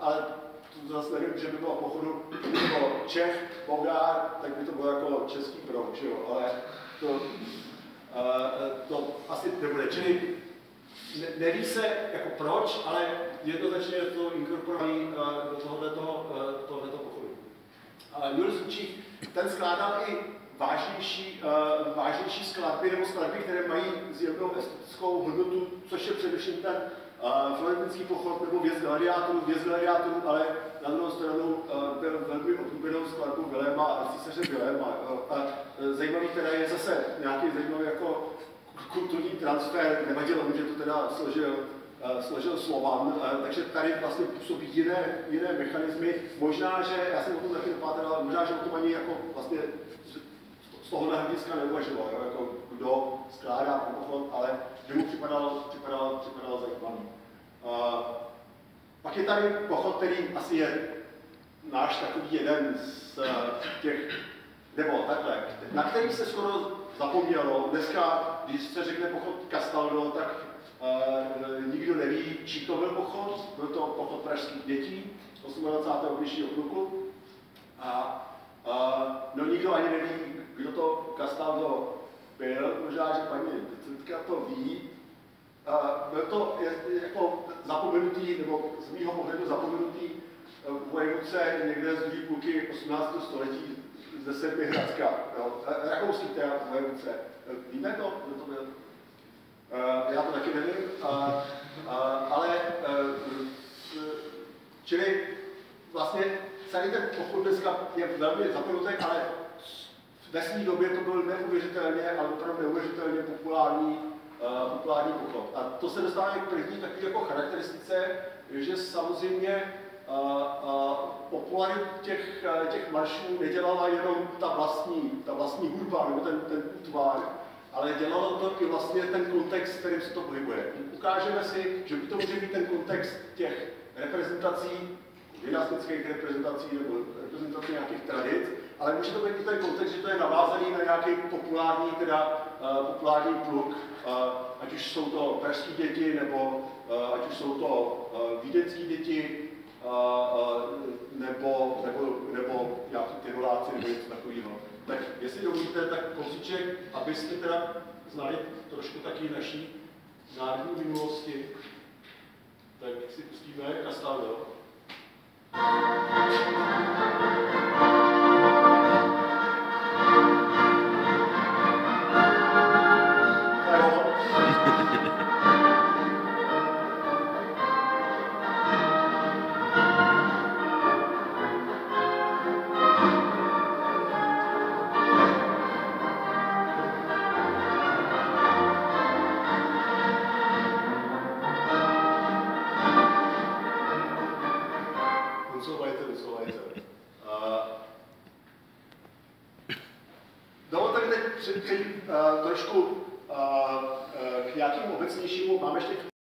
ale to zase nevím, že by bylo pochodu jako Čech, Bogár, tak by to bylo jako český prom, že jo, ale to, uh, to asi nebude. Čili ne, neví se jako proč, ale jednoznačně to inkorporovaný uh, tohoto, toho, uh, tohoto pochodu. Uh, Julius Učík, ten skládal i vážnější, uh, vážnější skladby nebo skladby, které mají zjevnou estetickou hodnotu, což je především ten florentinský pochod nebo věc gladiátorů, věc gladiátorů, ale na druhou stranu byl velmi oblíbenou skladbou Viléma a císaře Viléma. Uh, a uh, zajímavý teda je zase nějaký zajímavý jako kulturní transfer, nevadilo mi, že to teda složil složil Slovan, takže tady vlastně působí jiné, jiné mechanismy. Možná, že, já jsem o tom taky dopátral, možná, že o tom ani jako vlastně z toho hlediska neuvažoval, jo, jako kdo skládá pochod, ale že mu připadal, připadal, připadal zajímavý. Uh, pak je tady pochod, který asi je náš takový jeden z uh, těch, nebo takhle, na který se skoro zapomnělo. Dneska, když se řekne pochod Castaldo, tak uh, nikdo neví, čí to byl pochod. Byl to pochod pražských dětí 28. bližšího kluku. A uh, no nikdo ani neví, kdo to Castaldo byl, možná, že paní docentka to ví. Byl to jako zapomenutý, nebo z mého pohledu zapomenutý vojevůdce někde z druhé půlky 18. století ze Serbihradska, rakouský teda vojevůdce. Víme to, kdo to byl? Já to taky nevím, ale čili vlastně celý ten pochod dneska je velmi zapomenutý, ale v dnešní době to byl neuvěřitelně, ale opravdu neuvěřitelně populární, uh, populární pochod. A to se dostává k první takové jako charakteristice, že samozřejmě uh, uh, popularitu těch, uh, těch maršů nedělala jenom ta vlastní, ta vlastní hudba nebo ten, ten útvar, ale dělalo to i vlastně ten kontext, kterým se to pohybuje. Ukážeme si, že by to může být ten kontext těch reprezentací, dynastických reprezentací nebo reprezentací nějakých tradic, ale může to být i ten kontext, že to je navázaný na nějaký populární, teda uh, populární pluk, uh, ať už jsou to pražské děti, nebo uh, ať už jsou to uh, vídecké děti, uh, uh, nebo, nebo, nebo nějaký tyroláci, nebo něco takového. Tak jestli dovolíte, tak kousíček, abyste teda znali trošku taky naší národní minulosti, přejít uh, trošku uh, uh, k nějakému obecnějšímu, máme ještě